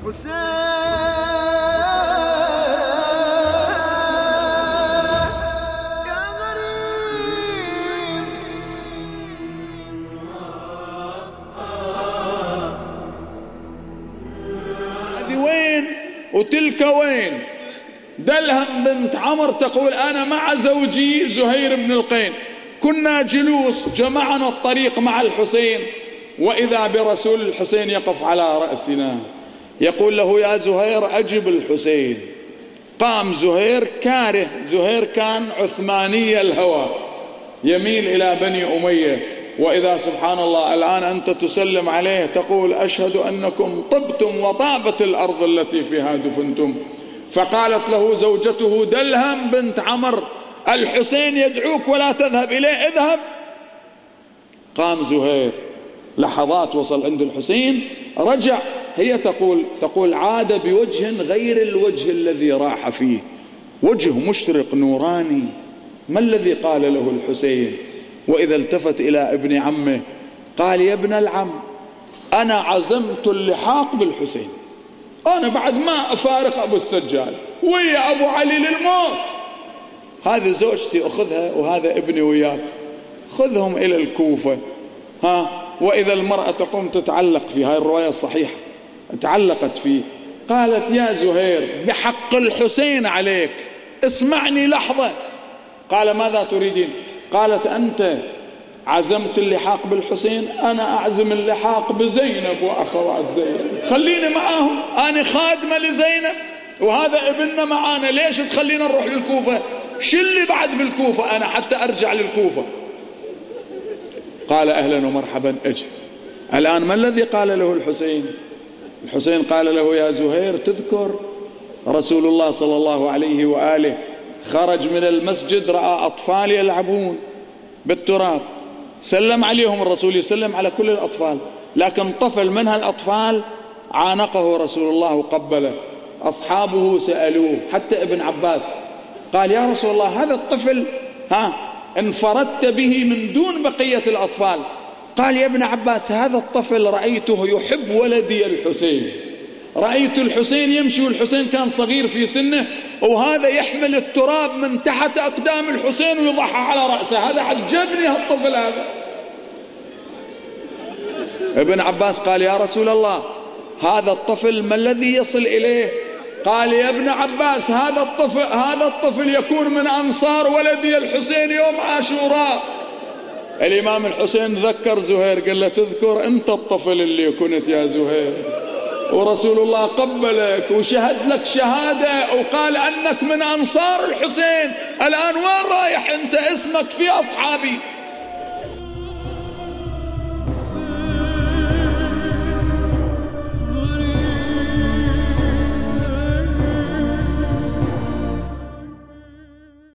هذه وين وتلك وين؟ دلهم بنت عمر تقول أنا مع زوجي زهير بن القين. كنا جلوس جمعنا الطريق مع الحسين وإذا برسول الحسين يقف على رأسنا. يقول له يا زهير أجب الحسين. قام زهير كاره. زهير كان عثماني الهوى يميل إلى بني أمية. وإذا سبحان الله الآن أنت تسلم عليه تقول أشهد أنكم طبتم وطابت الأرض التي فيها دفنتم. فقالت له زوجته دلهم بنت عمر الحسين يدعوك ولا تذهب إليه اذهب. قام زهير لحظات وصل عند الحسين رجع هي تقول تقول عاد بوجه غير الوجه الذي راح فيه. وجه مشرق نوراني ما الذي قال له الحسين؟ وإذا التفت إلى ابن عمه قال يا ابن العم أنا عزمت اللحاق بالحسين. أنا بعد ما أفارق أبو السجاد ويا أبو علي للموت. هذه زوجتي أخذها وهذا ابني وياك. خذهم إلى الكوفة. ها؟ وإذا المرأة تقوم تتعلق في هاي الرواية الصحيحة. تعلقت فيه. قالت يا زهير بحق الحسين عليك. اسمعني لحظة. قال ماذا تريدين؟ قالت أنت عزمت اللحاق بالحسين أنا أعزم اللحاق بزينب وأخوات زينب. خليني معاهم أنا خادمة لزينب وهذا ابننا معانا. ليش تخلينا نروح للكوفة؟ شو اللي بعد بالكوفة؟ أنا حتى أرجع للكوفة. قال أهلا ومرحبا أجي الآن ما الذي قال له الحسين؟ الحسين قال له يا زهير تذكر رسول الله صلى الله عليه وآله خرج من المسجد رأى أطفال يلعبون بالتراب. سلم عليهم الرسول يسلم على كل الأطفال. لكن طفل من هالأطفال عانقه رسول الله وقبله. أصحابه سألوه حتى ابن عباس قال يا رسول الله هذا الطفل ها انفردت به من دون بقية الأطفال. قال يا ابن عباس هذا الطفل رأيته يحب ولدي الحسين. رأيت الحسين يمشي والحسين كان صغير في سنه وهذا يحمل التراب من تحت أقدام الحسين ويضعها على رأسه. هذا عجبني هالطفل هذا. ابن عباس قال يا رسول الله هذا الطفل ما الذي يصل إليه؟ قال يا ابن عباس هذا الطفل هذا الطفل يكون من أنصار ولدي الحسين يوم عاشوراء. الإمام الحسين ذكر زهير قال له تذكر أنت الطفل اللي كنت يا زهير. ورسول الله قبلك وشهد لك شهادة وقال أنك من أنصار الحسين. الآن وين رايح أنت؟ اسمك في أصحابي.